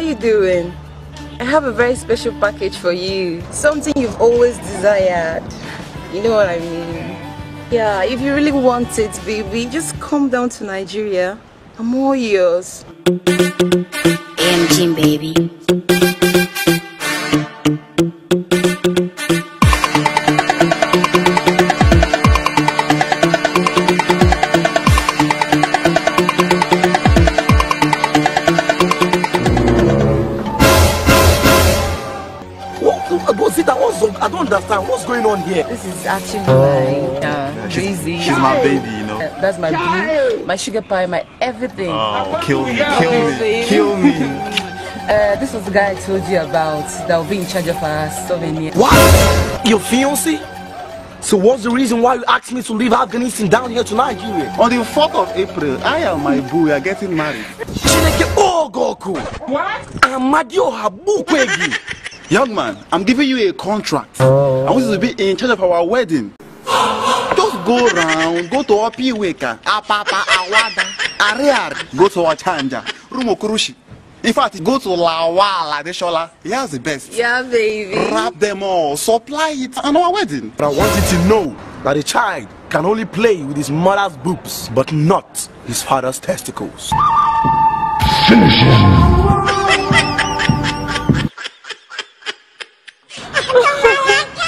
you doing? I have a very special package for you. Something you've always desired. You know what I mean? Yeah, if you really want it, baby, just come down to Nigeria. I'm all yours. AMG, baby. What, what's it? What's, I don't understand. What's going on here? This is actually my uh, Breezy. She's my baby, you know. Uh, that's my blue, my sugar pie, my everything. Oh, kill me, kill me, kill me. Uh, this was the guy I told you about that will be in charge of our souvenir. What? Your fiance? So what's the reason why you asked me to leave Afghanistan down here to Nigeria? On the 4th of April, I and my boo are getting married. Chineke Ogoku. What? I am Madio Habukwegi. Young man, I'm giving you a contract. I want you to be in charge of our wedding. Just go round, go to Opiweka, Apapa, Awada, Ariar, go to Ochanja, Rumokurushi. In fact, go to Lawala, Deshola. He has the best. Yeah, baby. Wrap them all, supply it on our wedding. But I want you to know that a child can only play with his mother's boobs, but not his father's testicles. Finish him. 小马玩家。